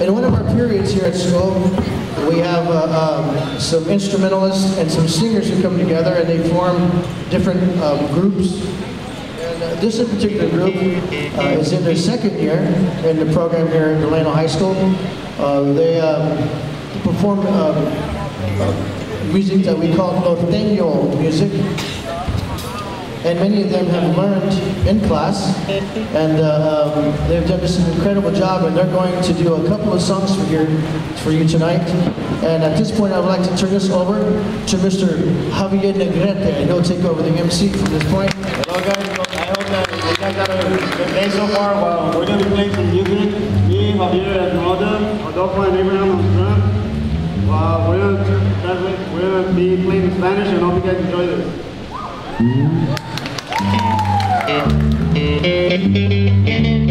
In one of our periods here at school, we have uh, um, some instrumentalists and some singers who come together and they form different um, groups. And uh, this particular group uh, is in their second year in the program here at Delano High School. Uh, they um, perform um, uh, music that we call norteño music and many of them have learned in class, and uh, um, they've done just an incredible job, and they're going to do a couple of songs for you, for you tonight. And at this point, I would like to turn this over to Mr. Javier Negrete, and he'll take over the MC from this point. Hello guys, I hope that you guys had a good day so far. Well, we're going to be playing some music. Me, Javier, and Roda, Adolfo, and Abraham on drum. Well, we're going to we're going to be playing in Spanish, and hope you guys enjoy this. Música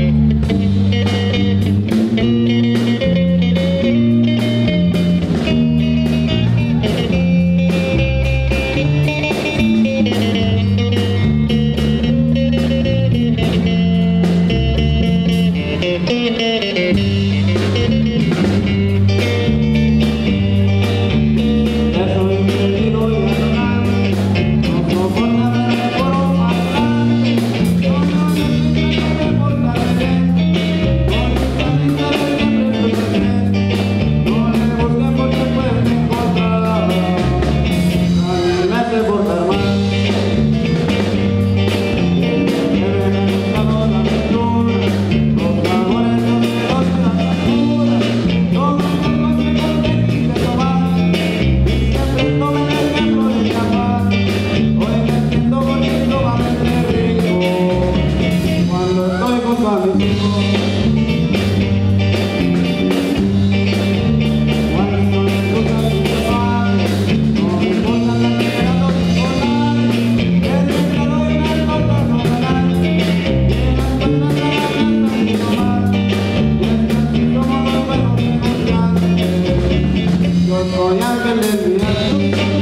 Voy a que le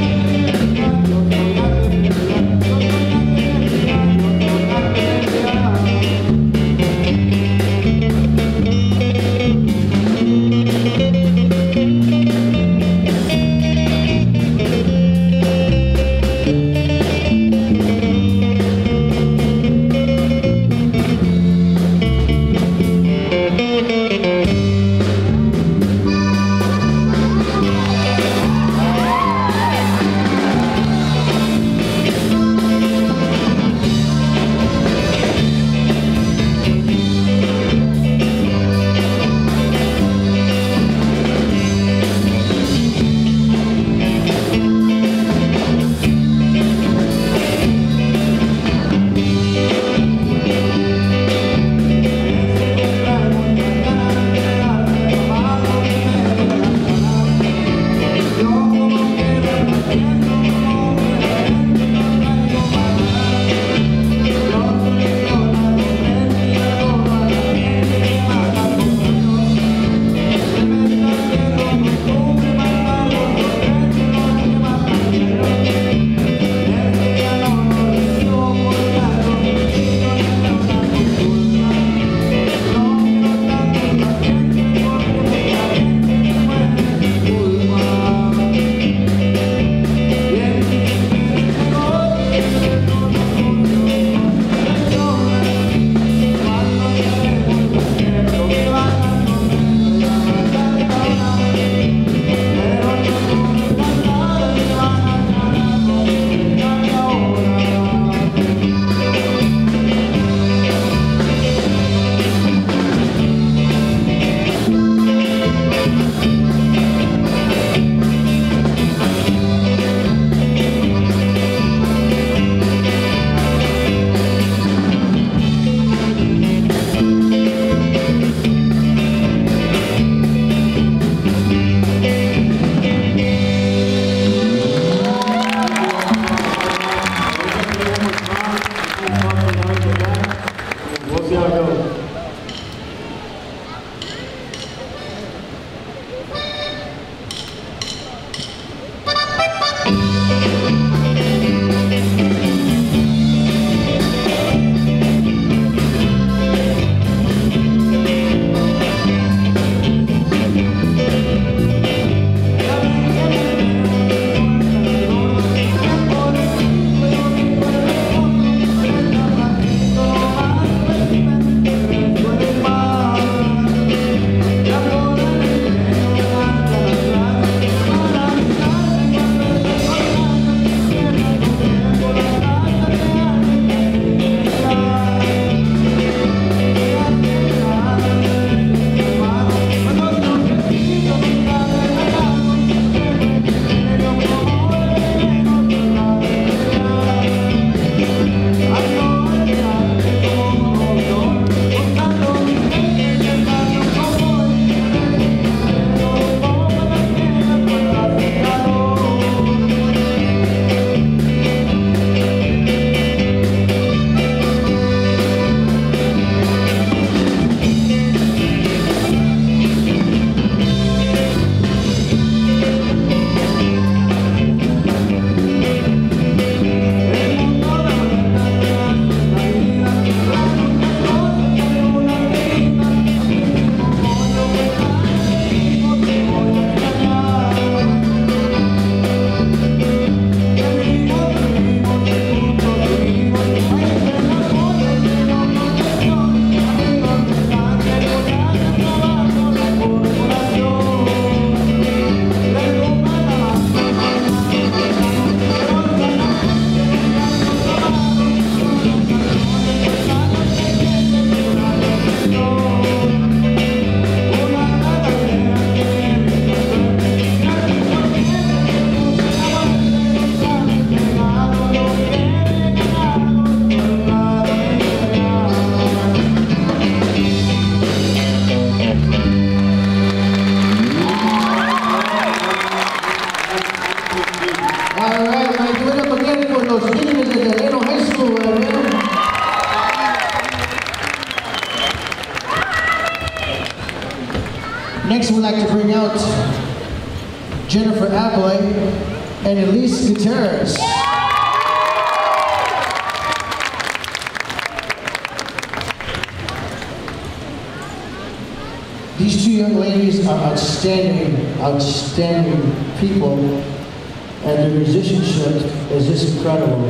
These two young ladies are outstanding, outstanding people, and their musicianship is just incredible.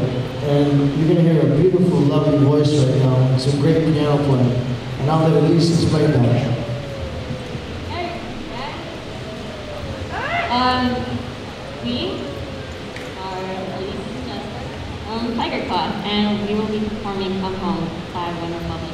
And you're going to hear a beautiful, lovely voice right now, and some great piano playing. And I'll let Elise explain that. Um, we are Elise and Tiger Claw, and we will be performing Come Home by OneRepublic.